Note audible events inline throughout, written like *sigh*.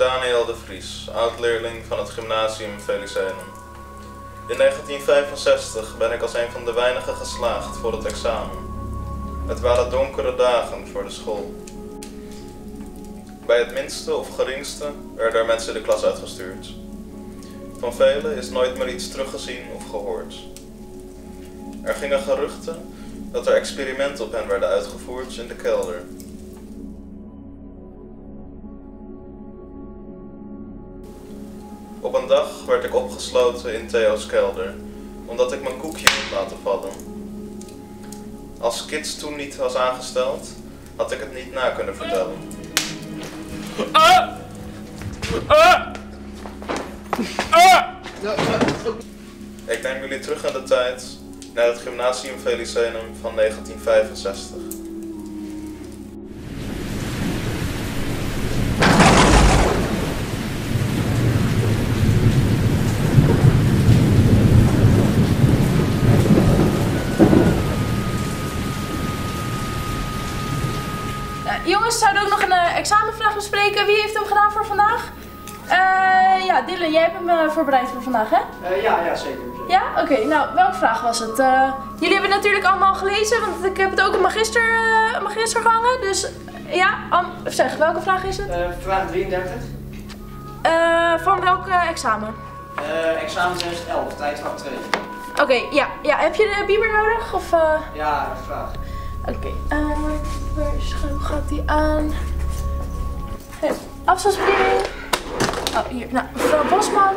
Daniel de Vries, oud-leerling van het gymnasium Felicenum. In 1965 ben ik als een van de weinigen geslaagd voor het examen. Het waren donkere dagen voor de school. Bij het minste of geringste werden er mensen de klas uitgestuurd. Van velen is nooit meer iets teruggezien of gehoord. Er gingen geruchten dat er experimenten op hen werden uitgevoerd in de kelder. Op een dag werd ik opgesloten in Theo's kelder, omdat ik mijn koekje moet laten vallen. Als Kids toen niet was aangesteld, had ik het niet na kunnen vertellen. Ik neem jullie terug in de tijd naar het Gymnasium Felicenum van 1965. Jongens, zouden we ook nog een eh, examenvraag bespreken? Wie heeft hem gedaan voor vandaag? Eh, ja, Dylan, jij hebt hem eh, voorbereid voor vandaag, hè? Ja, ja, zeker. Ja? Oké, nou, welke vraag was het? Jullie hebben het natuurlijk allemaal gelezen, want ik heb het ook in magister, magister gehangen. Dus ja, zeg, welke vraag is het? Vraag 33. Eh, van welk examen? Examen 2011, tijdvak 2. Oké, ja, ja. Heb je de bieber nodig? Of, Ja, vraag. Oké, eh, waar hoe gaat die aan? Hey, afstandsbediening. Oh, hier. Nou, mevrouw Bosman.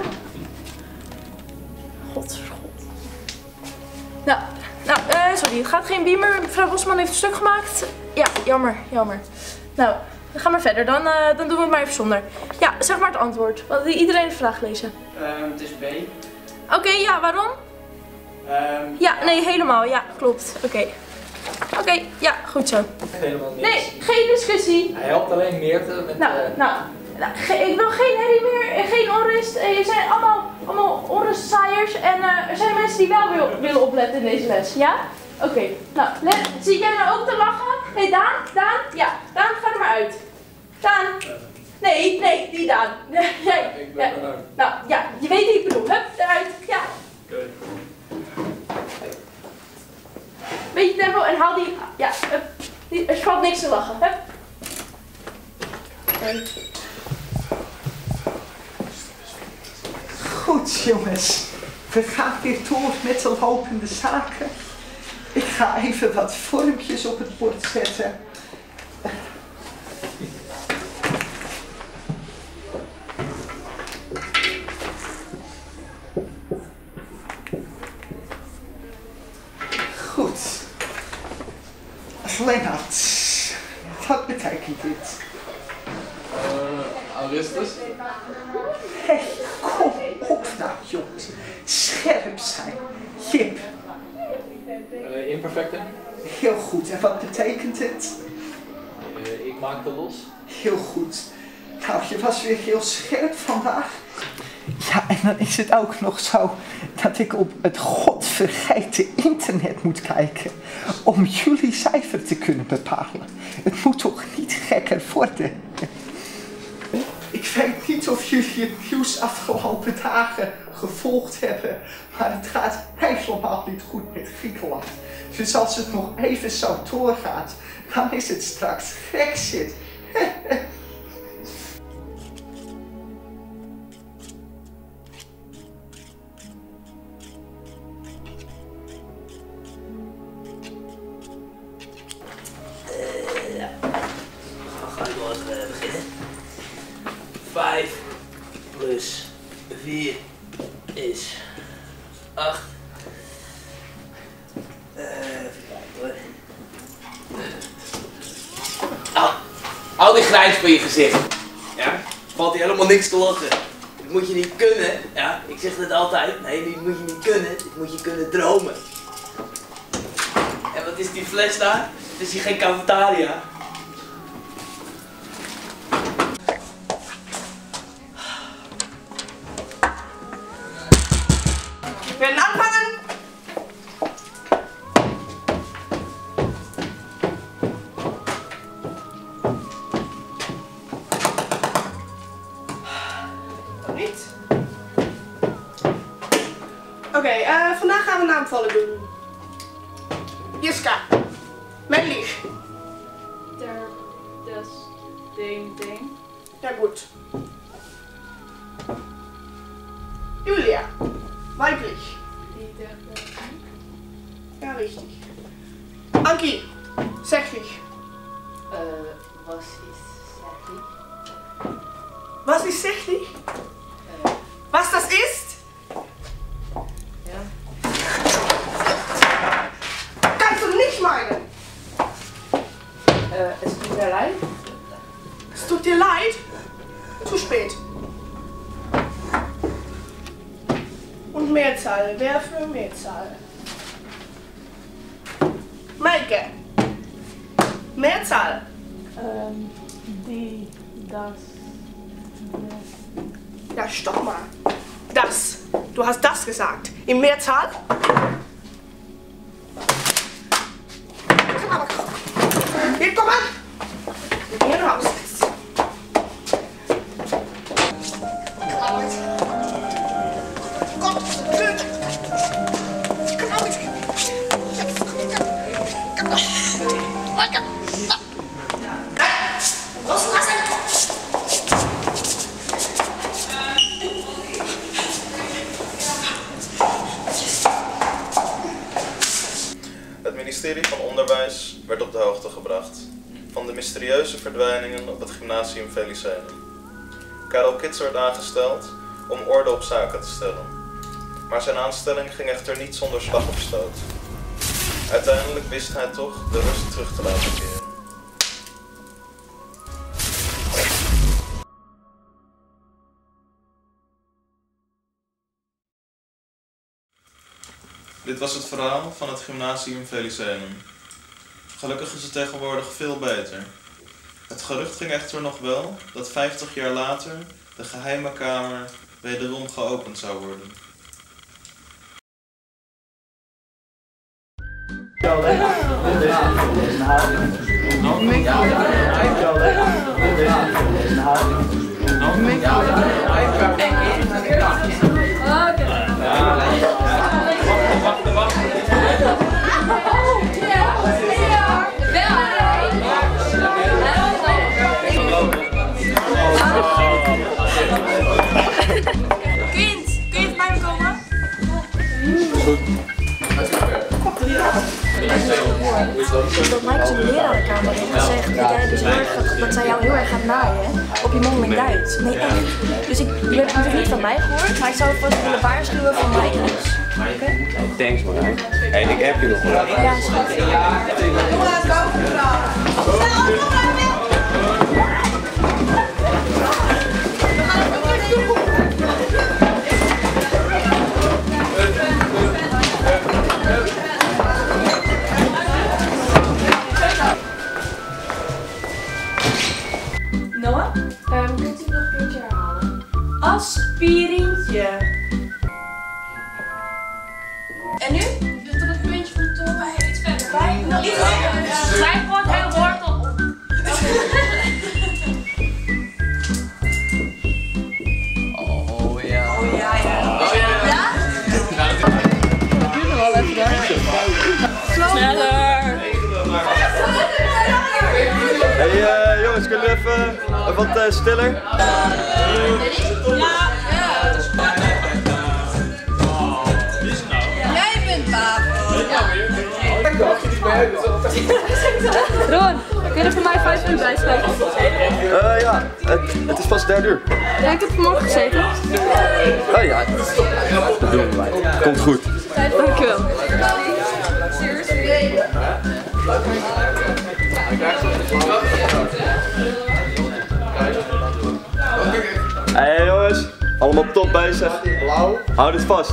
God, God. Nou, nou eh, sorry, het gaat geen beamer. Mevrouw Bosman heeft een stuk gemaakt. Ja, jammer, jammer. Nou, dan gaan we verder. Dan, eh, dan doen we het maar even zonder. Ja, zeg maar het antwoord. Want iedereen de vraag lezen. Ehm, het is B. Oké, ja, waarom? Ehm, Ja, nee, helemaal. Ja, klopt. Oké. Oké, ja, goed zo. Helemaal niks. Nee, geen discussie. Hij helpt alleen Meerte met... Nou, eh, nou, nou ge- ik wil geen herrie meer en geen onrust. Eh, je zijn allemaal, allemaal onrustzaaiers en eh, er zijn mensen die wel wil, willen opletten in deze les, ja? Oké, nou, let, zie jij nou ook te lachen? Nee, Daan, Daan, ja, Daan, ga er maar uit. Daan, nee, nee, die Daan. *laughs* Jij, ik ben ja. eruit. Nou, ja, je weet wie ik bedoel, hup, eruit, ja. Oké. Beetje tempo en haal die, ja, hup. Er valt niks te lachen, hup. Goed, jongens. We gaan weer door met de lopende zaken. Ik ga even wat vormpjes op het bord zetten. Goed. Lennart, wat betekent dit? Eh, Aristus? Hé, kom op nou, jongens. Scherp zijn. Jip, imperfecte? heel goed. En wat betekent het? Eh, ik maakte los. Heel goed. Nou, je was weer heel scherp vandaag. Ja, en dan is het ook nog zo dat ik op het godvergeten internet moet kijken om jullie cijfer te kunnen bepalen. Het moet toch niet gekker worden? Ik weet niet of jullie het nieuws afgelopen dagen gevolgd hebben, maar het gaat helemaal niet goed met Griekenland. Dus als het nog even zo doorgaat, dan is het straks Brexit. *laughs* plus 4 is 8. Eh, even kijken hoor. Ah, hou die grijns van je gezicht. Ja, valt hier helemaal niks te lachen. Dit moet je niet kunnen. Ja, ik zeg het altijd. Nee, dit moet je niet kunnen. Dit moet je kunnen dromen. En wat is die fles daar? Het is hier geen cafetaria. können anfangen. Niet. Oké, okay, vandaag gaan we naamvallen doen. Jiska. Mijn lief. Der, des, ding, ding. Ja, goed. Julia. Weiblich. Ja, richtig. Anki. Sächlich. Äh, was ist Sally? Was ist sächlich? Äh, Was das ist? ja. Kannst du nicht meinen. Äh, es tut mir leid. Es tut dir leid. Zu spät. Und Mehrzahl. Wer für Mehrzahl? Maike. Mehrzahl. Ähm, die, das, Ja, stopp mal. Das. Du hast das gesagt. In Mehrzahl? Het ministerie van Onderwijs werd op de hoogte gebracht van de mysterieuze verdwijningen op het gymnasium Felicenum. Karel Kits werd aangesteld om orde op zaken te stellen. Maar zijn aanstelling ging echter niet zonder slag of stoot. Uiteindelijk wist hij toch de rust terug te laten keren. Dit was het verhaal van het gymnasium Felicenum. Gelukkig is het tegenwoordig veel beter. Het gerucht ging echter nog wel dat 50 jaar later de geheime kamer wederom geopend zou worden. Kind, gaat naaien op je mondeling Duits. Nee, echt. Dus ik, je hebt het natuurlijk niet van mij gehoord, maar ik zou het vast willen waarschuwen van Mike dus. Oké? Thanks man. En ik heb je nog wel. Ja, is goed. Noah, Aspirintje. Wat eh, stiller? Jij bent Pablo. Ron, kun je voor mij vijf minuten bijschrijven? Eh ja, het, het is pas derde uur. Ja, ik heb vanmorgen gezeten. Oh ja, dat doen wij. Komt goed. Dankjewel. Hey jongens, allemaal top bezig. Blauw. Houd het vast.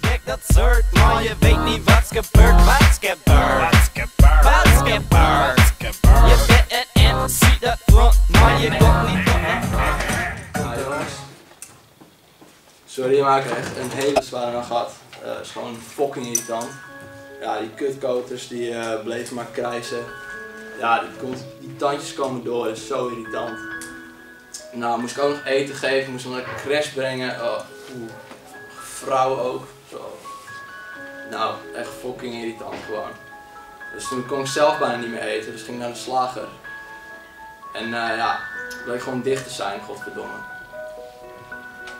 Kijk dat soort, maar je weet niet wat's gebeurd, wat's gebeurd, wat's gebeurd, wat's gebeurd. Je bent het en ziet dat rond, maar je komt niet Nou jongens. Sorry, maar ik heb echt een hele zware nacht gehad. Eh, Het is gewoon fucking irritant. Ja, die kutkoters die eh, bleven maar krijsen. Ja, komt, die tandjes komen door, is zo irritant. Nou, moest ik ook nog eten geven, moest nog naar de crash brengen. Oh, oeh. Vrouw ook. Zo. Nou, echt fucking irritant gewoon. Dus toen kon ik zelf bijna niet meer eten, dus ging ik naar de slager. En eh, ja, bleek gewoon dicht te zijn, godverdomme.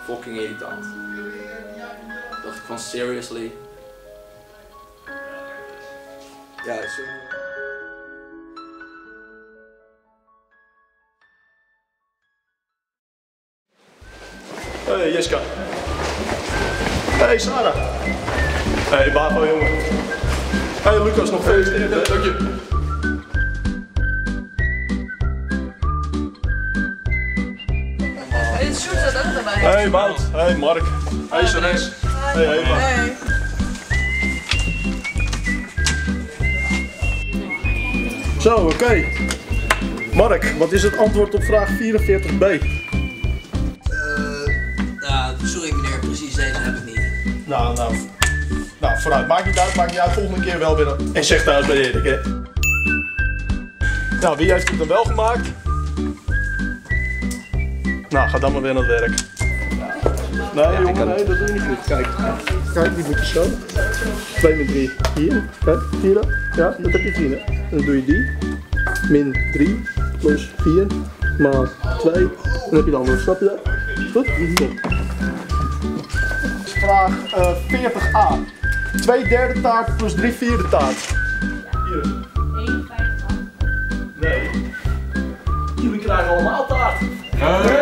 Fucking irritant. Dacht ik van seriously. Ja, sorry. Hey Jiska. Hey Sarah. Hey Bavo jongen. Hey Lucas, nog gefeliciteerd. Dank je. Het short staat ook erbij. Hey Wout. Hey Mark. Hey Sanes. Hey Eva. Hey. Zo, oké. Mark, wat is het antwoord op vraag 44b? Nou, nou. Nou, vooruit. Maakt niet uit, maakt niet uit. Volgende keer wel weer. En zeg thuis bij Erik, hè. Nou, wie heeft het dan wel gemaakt? Nou, ga dan maar weer aan het werk. Nee, jongen, nee, dat doe je niet goed. Kijk, kijk, die moet je zo. 2 min 3 hier. Kijk, hier dan. Ja, dat heb je 4. En dan doe je die. Min 3 plus 4 maal 2. Dan heb je de andere. Snap je dat? Goed? Goed. Vraag 40a. 2 derde taart plus 3 vierde taart. Hier. Nee. Jullie krijgen allemaal taart. Oh,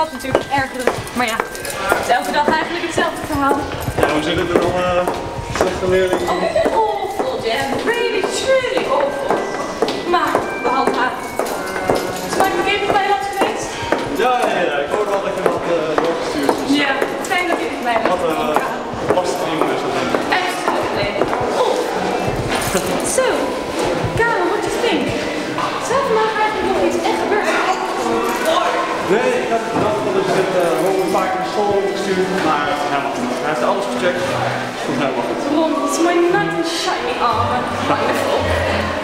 Coördinaatschap natuurlijk erg druk. Maar ja, het is elke dag eigenlijk hetzelfde verhaal. Ja, hoe zit het er dan? eh slechte leerlingen? Oh, it's awful, Jen. Really, truly awful. Maar, we handhaven. Is mijn begin bij wat geweest? Ja, ja, ja. Ik hoorde al dat je wat uh, doorgestuurd is. Ja, fijn dat je het bij me Wat uh, lastige jongens. dat denk ik. Absolutely. Oh. *laughs* So, Ik dat ik dit uh, Ron een paar keer naar school gestuurd, maar helemaal goed. Hij heeft alles gecheckt. Het is helemaal goed. Ron, it's my knight in shining armor. Wonderful. *laughs*